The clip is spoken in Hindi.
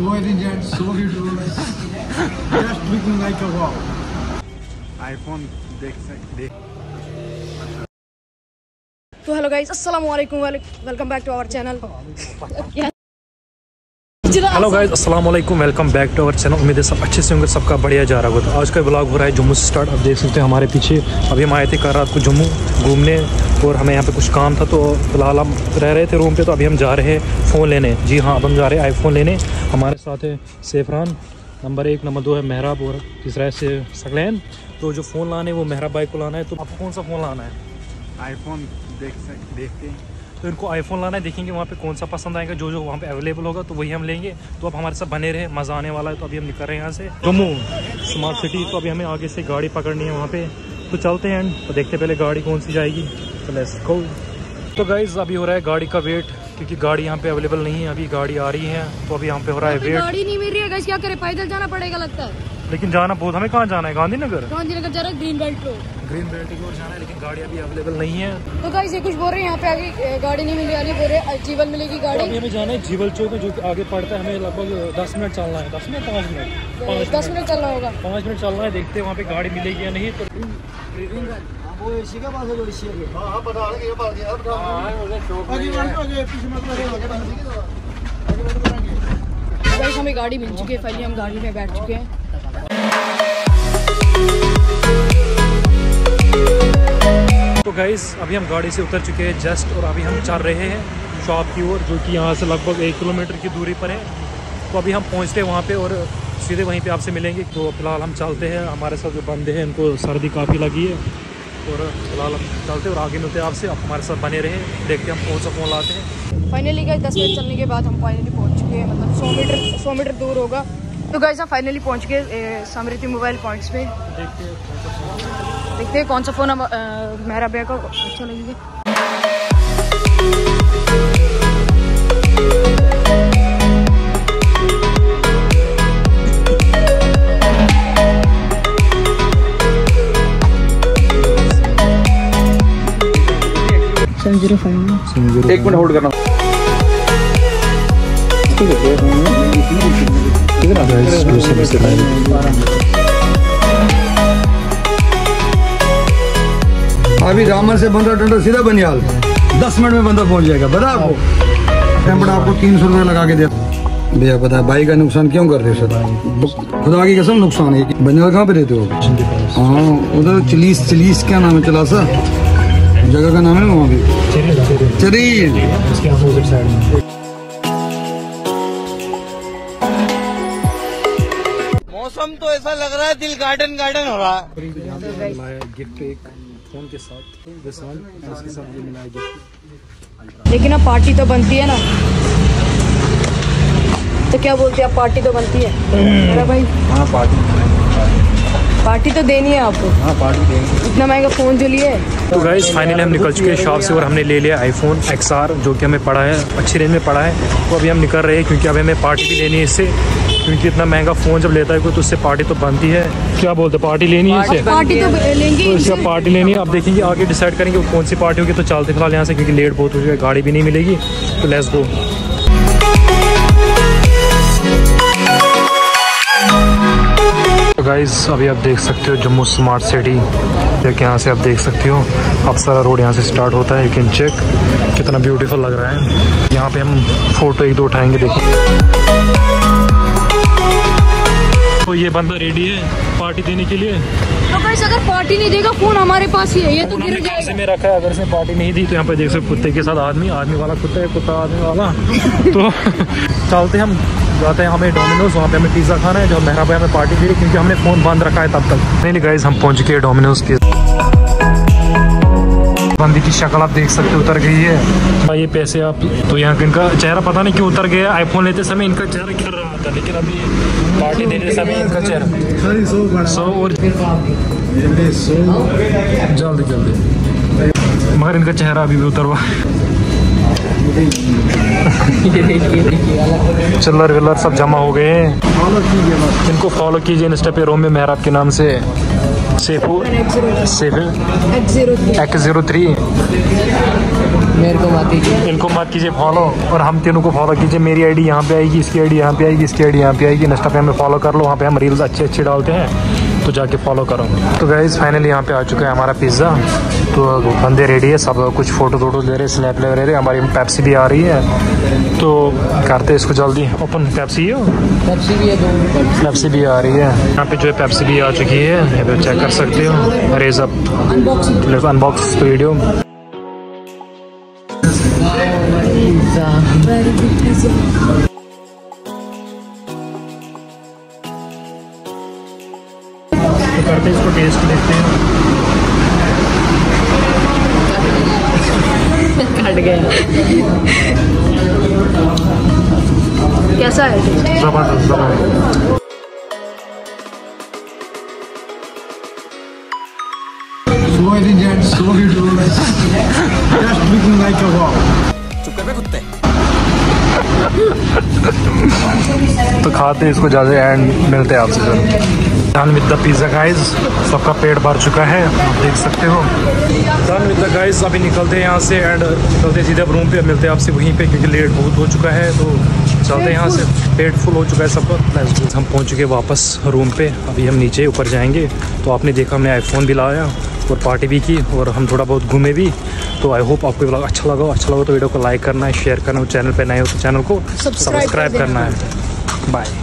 so elegant, so beautiful. Just looking like a wow. IPhone देख सकते तो हेलो गाइस अस्सलाम वालेकुम welcome back to our channel hello guys अस्सलाम वालेकुम welcome back to our channel उम्मीद है सब अच्छे से होंगे, सबका बढ़िया जा रहा होगा। तो आज का ब्लॉग हो रहा है जम्मू से स्टार्ट अब देख सकते हैं हमारे पीछे। अभी हम आए थे कल रात को जम्मू घूमने और हमें यहाँ पे कुछ काम था तो फ़िलहाल हम रह रहे थे रूम पे तो अभी हम जा रहे हैं फ़ोन लेने। जी हाँ अब हम जा रहे हैं आईफोन लेने। हमारे साथ है सेफरान नंबर एक नंबर दो है मेहराब और तीसरा है से सकलैन तो जो फ़ोन लाना वो मेहराब बाइक को लाना है तो आपको कौन सा फ़ोन लाना है? आईफोन देख सक देखते हैं। तो इनको आईफोन लाना है देखेंगे वहाँ पे कौन सा पसंद आएगा जो जो वहाँ पे अवेलेबल होगा तो वही हम लेंगे। तो अब हमारे साथ बने रहे मज़ा आने वाला है तो अभी हम निकल रहे हैं यहाँ से। जम्मू स्मार्ट सिटी तो अभी हमें आगे से गाड़ी पकड़नी है वहाँ पे। तो चलते हैं तो देखते पहले गाड़ी कौन सी जाएगी। तो लेट्स गो तो गाइज़ अभी हो रहा है गाड़ी का वेट क्योंकि गाड़ी यहाँ पे अवेलेबल नहीं है अभी गाड़ी आ रही है तो अभी यहाँ पे हो रहा है वेट गाड़ी नहीं मिल रही है गाइस क्या करे? पैदल जाना पड़ेगा लगता है। लेकिन जाना बहुत हमें कहाँ जाना है? गांधीनगर? गांधीनगर जा रहा है green belt road green belt की ओर जाना है लेकिन गाड़ी अभी अवेलेबल नहीं है। तो गाइस ये कुछ बोल रहे हैं यहाँ पे आगे गाड़ी नहीं मिली यानी बोल रहे हैं जीवन मिलेगी तो अभी हमें जाना है जीवल चौक जो आगे पड़ता है हमें लगभग दस मिनट चलना है। दस मिनट पाँच मिनट? दस मिनट चलना होगा। पाँच मिनट चलना है देखते हैं वहाँ पे गाड़ी मिलेगी या नहीं। तो हमें गाड़ी मिल चुकी है फाइनली हम गाड़ी में बैठ चुके हैं। तो गाइस अभी हम गाड़ी से उतर चुके हैं जस्ट और अभी हम चल रहे हैं शॉप की ओर जो कि यहाँ से लगभग एक किलोमीटर की दूरी पर है। तो अभी हम पहुँचते हैं वहाँ पर और सीधे वहीं पे आपसे मिलेंगे। तो फ़िलहाल हम चलते हैं। हमारे साथ जो बंदे हैं उनको सर्दी काफ़ी लगी है। और फ़िलहाल हम चलते हैं और आगे मिलते हैं आपसे। आप हमारे साथ बने रहे देखते हैं हम कौन सा फ़ोन लाते हैं। फाइनली गाइस दस मिनट चलने के बाद हम फाइनली पहुँच चुके हैं। मतलब सौ मीटर सौ मीटर दूर होगा। तो गाइस हम फाइनली पहुँच गए समृद्धि मोबाइल पॉइंट्स पे। देखते हैं देखते हैं कौन सा फ़ोन हम मेरा भैया को अच्छा लगेगा। ज़ीरो फाइव एक मिनट होल्ड करना। अभी रामन से बंदा टंडा सीधा बनियाल। दस मिनट में बंदा पहुँच जाएगा। बता आपको। टेम्पट आपको तीन सौ रुपये लगा के दे। भैया पता भाई का नुकसान क्यों कर रहे हो सर? खुदा की कसम नुकसान है। बनियाल कहाँ पे रहते हो? हाँ उधर चिलीस चिलीस क्या नाम है चला सा जगह का नाम है ना वहाँ भी। में मौसम तो ऐसा लग रहा है दिल गार्डन गार्डन हो रहा है। गिफ्ट एक। फ़ोन के साथ विशाल इसके साथ ये मिला है लेकिन अब पार्टी तो बनती है ना। तो क्या बोलते हैं अब पार्टी तो बनती है? मेरा भाई हाँ पार्टी पार्टी तो देनी है आपको। हाँ पार्टी देंगे इतना महँगा फ़ोन जो लिए। तो गाइज़ फाइनली हम निकल चुके हैं शॉप से और हमने ले लिया आईफोन एक्स जो कि हमें पड़ा है अच्छी रेंज में पड़ा है। तो अभी हम निकल रहे हैं क्योंकि अभी हमें पार्टी भी लेनी है इससे। क्योंकि इतना महँगा फ़ोन जब लेता है कोई तो उससे पार्टी तो बनती है। क्या बोलते हैं पार्टी लेनी है पार्टी तो लेंगे तो इसका पार्टी लेनी है। आप देखेंगे आगे डिसाइड करेंगे वो कौन सी पार्टी होगी तो चलते फ़िलहाल यहाँ से क्योंकि लेट बहुत हो है गाड़ी भी नहीं मिलेगी तो लेट्स गो तो गाइज़ अभी आप देख सकते हो जम्मू स्मार्ट सिटी देखिए यहाँ से आप देख सकते हो। अब सारा रोड यहाँ से स्टार्ट होता है यू कैन चेक कितना ब्यूटीफुल लग रहा है। यहाँ पे हम फ़ोटो एक दो उठाएँगे देखिए। तो ये बंदा रेडी है पार्टी देने के लिए। तो अगर पार्टी नहीं देगा फ़ोन हमारे पास ही है ये तो गिर जाएगा। में रखा है अगर इसने पार्टी नहीं दी तो यहाँ पे देख सकते कुत्ते के साथ आदमी आदमी वाला कुत्ता है कुत्ता आदमी वाला। तो चलते हम जाते हैं हमें डोमिनोज वहाँ पे हमें पिज़्ज़ा खाना है जो मेहरा भाई हमें पार्टी दे रही है, क्योंकि हमने फ़ोन बंद रखा है तब तक। नहीं गाइज़ हम पहुँच गए डोमिनोज के बंदी की शक्ल आप देख सकते उतर गई है। हाँ, ये पैसे आप तो यहाँ इनका चेहरा पता नहीं क्यों उतर गया। आईफोन लेते समय इनका चेहरा गिर रहा था लेकिन अभी पार्टी देने समय इनका चेहरा सो और जल्दी जल्दी। मगर इनका चेहरा अभी भी उतर हुआ। चिल्लर विल्लर सब जमा हो गए हैं। इनको फॉलो कीजिए इंस्टा पे रोमे मेहराब के नाम से। सेफू safe X zero three zero three मेरे को मत कीजिए इनको मत कीजिए फॉलो और हम तीनों को फॉलो कीजिए। मेरी आईडी यहाँ पे आएगी इसकी आईडी यहाँ पे आएगी इसकी आईडी यहाँ पे आएगी। इंस्टा पे हमें फॉलो कर लो वहाँ पे हम रील्स अच्छे अच्छे डालते हैं। तो जाके फॉलो करो। तो गाइज़ फाइनली यहाँ पे आ चुका है हमारा पिज़्ज़ा तो बंदे रेडी है सब कुछ फ़ोटो वोटो ले रहे स्नैप ले रहे हमारी पैप्सी भी आ रही है। तो करते इसको जल्दी। ओपन पेप्सी हो पैप्सी भी है पेप्सी भी आ रही है। यहाँ पे जो है पेप्सी भी आ चुकी है। चेक कर सकते हो। रेज अप अनबॉक्स वीडियो तो करते हैं इसको टेस्ट लेते हैं। कैसा है? ज़बरदस्त ज़बरदस्त। Gents so good just looking like a walk चुप कर बे कुत्ते। तो खाते हैं, इसको ज़्यादा एंड मिलते हैं आपसे जल्द done with the pizza guys सबका पेट भर चुका है, आप देख सकते हो। डन विद द गाइस अभी निकलते हैं यहाँ से एंड निकलते सीधे रूम पे मिलते हैं आपसे वहीं पे, क्योंकि लेट बहुत हो चुका है तो चलते हैं यहाँ से। पेट फुल हो चुका है सबका। हम पहुँच चुके वापस रूम पे। अभी हम नीचे ऊपर जाएँगे तो आपने देखा हमने आईफोन भी लाया। और पार्टी भी की और हम थोड़ा बहुत घूमे भी। तो आई होप आपको ब्लॉग अच्छा लगा। अच्छा लगा तो वीडियो को लाइक करना है शेयर करना है चैनल पर नए हो तो चैनल को सब्सक्राइब करना। है बाय